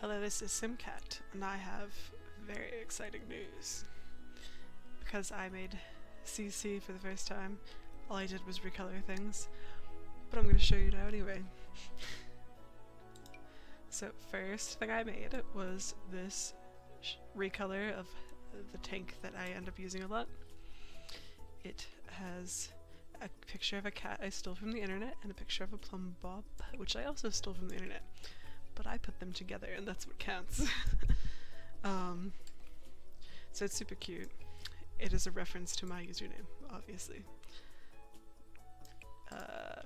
Hello, this is Simcat, and I have very exciting news. Because I made CC for the first time, all I did was recolor things, but I'm going to show you now anyway. so first thing I made was this recolor of the tank that I end up using a lot. It has a picture of a cat I stole from the internet and a picture of a plumb bob, which I also stole from the internet but I put them together and that's what counts. um, so it's super cute. It is a reference to my username, obviously. Uh,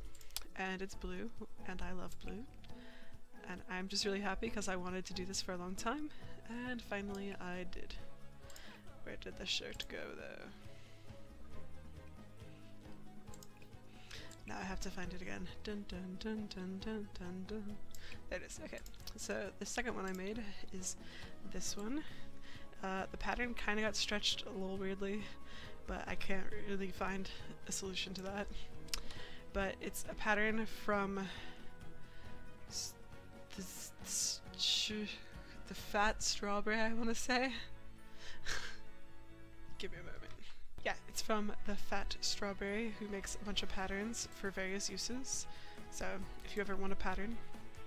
and it's blue, and I love blue. And I'm just really happy because I wanted to do this for a long time, and finally I did. Where did the shirt go though? Now I have to find it again. Dun dun dun dun dun dun dun. There it is. Okay. So the second one I made is this one. Uh, the pattern kind of got stretched a little weirdly, but I can't really find a solution to that. But it's a pattern from the, the fat strawberry, I want to say. Give me a moment. Yeah, it's from the Fat Strawberry, who makes a bunch of patterns for various uses. So if you ever want a pattern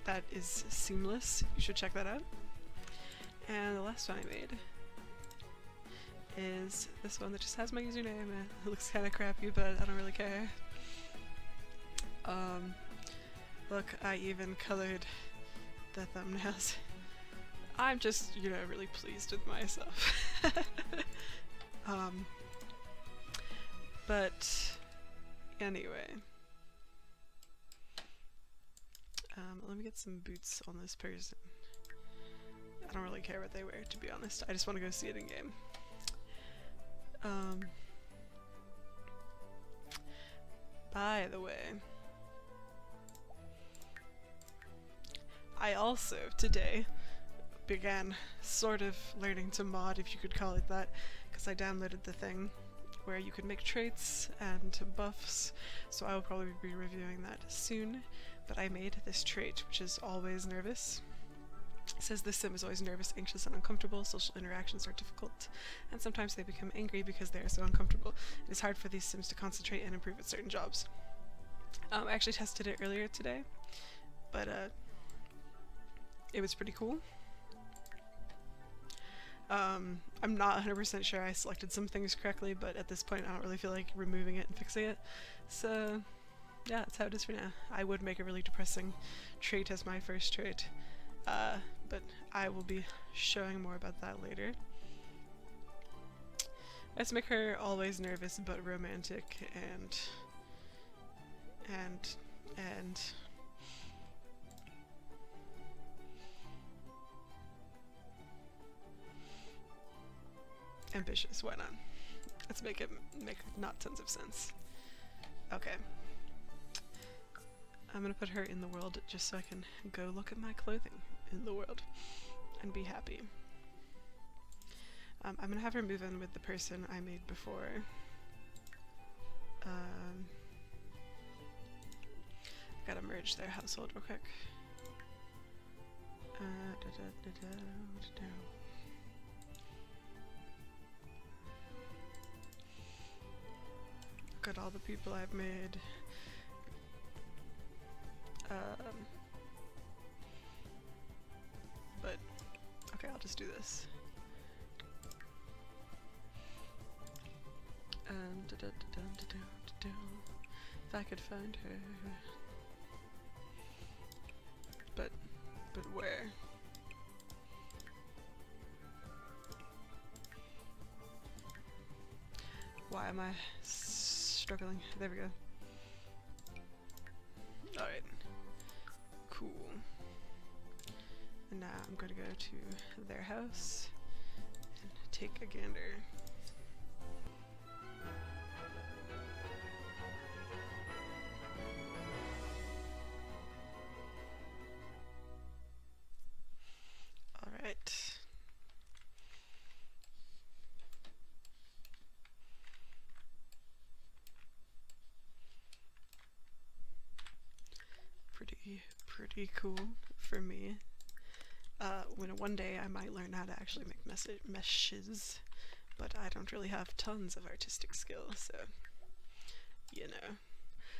that is seamless, you should check that out. And the last one I made is this one that just has my username. It looks kind of crappy, but I don't really care. Um, look, I even colored the thumbnails. I'm just, you know, really pleased with myself. um, but anyway. Um, let me get some boots on this person. I don't really care what they wear, to be honest. I just want to go see it in game. Um, by the way, I also, today, began sort of learning to mod, if you could call it that, because I downloaded the thing where you could make traits and buffs, so I will probably be reviewing that soon. But I made this trait, which is always nervous. It says this sim is always nervous, anxious, and uncomfortable. Social interactions are difficult, and sometimes they become angry because they are so uncomfortable. It is hard for these sims to concentrate and improve at certain jobs. Um, I actually tested it earlier today, but uh, it was pretty cool. Um, I'm not 100% sure I selected some things correctly, but at this point I don't really feel like removing it and fixing it. So yeah, that's how it is for now. I would make a really depressing trait as my first trait, uh, but I will be showing more about that later. Let's make her always nervous but romantic and and and ambitious, why not? Let's make it make not tons of sense. Okay. I'm gonna put her in the world just so I can go look at my clothing in the world and be happy. Um, I'm gonna have her move in with the person I made before. Um, gotta merge their household real quick. Uh, da -da -da Look at all the people I've made. Um, but, okay, I'll just do this. Um, da -da -da if I could find her. But, but where? Why am I struggling. There we go. Alright. Cool. And now I'm going to go to their house and take a gander. Pretty, cool for me. Uh, when one day I might learn how to actually make mes- meshes, but I don't really have tons of artistic skill, so you know.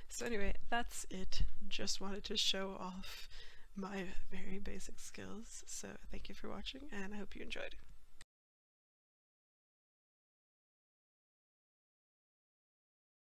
So anyway, that's it. Just wanted to show off my very basic skills. So thank you for watching, and I hope you enjoyed.